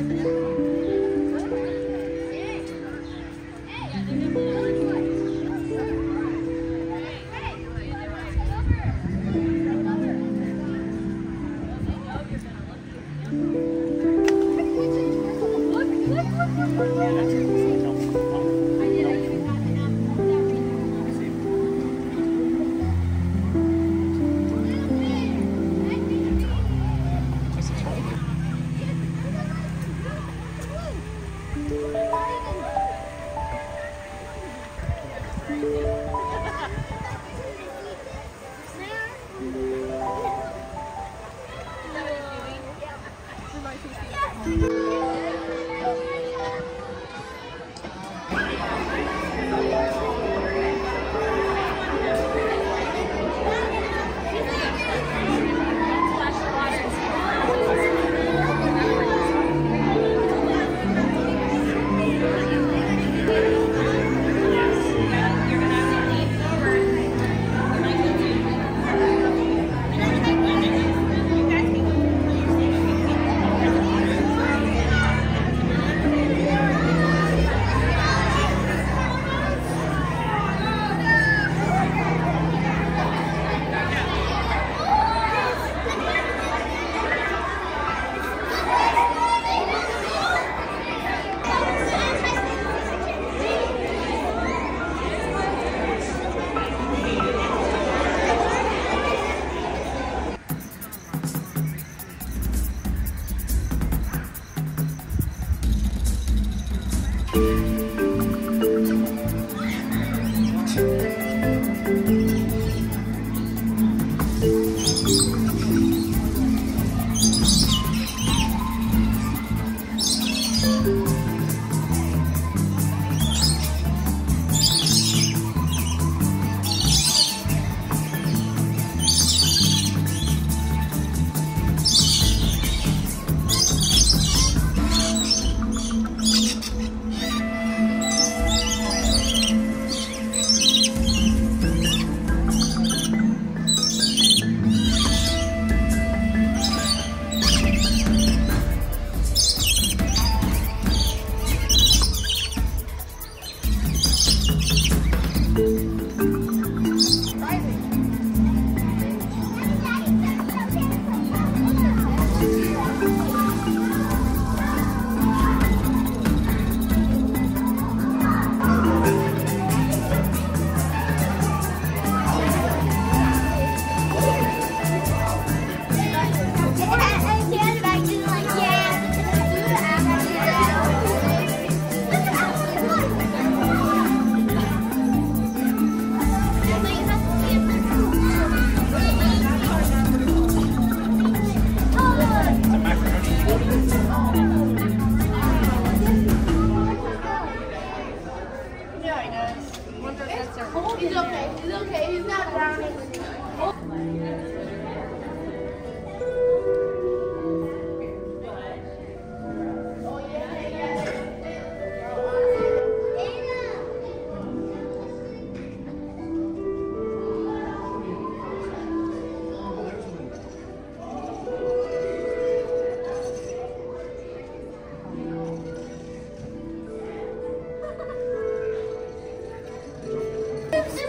with you.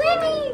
Swimming!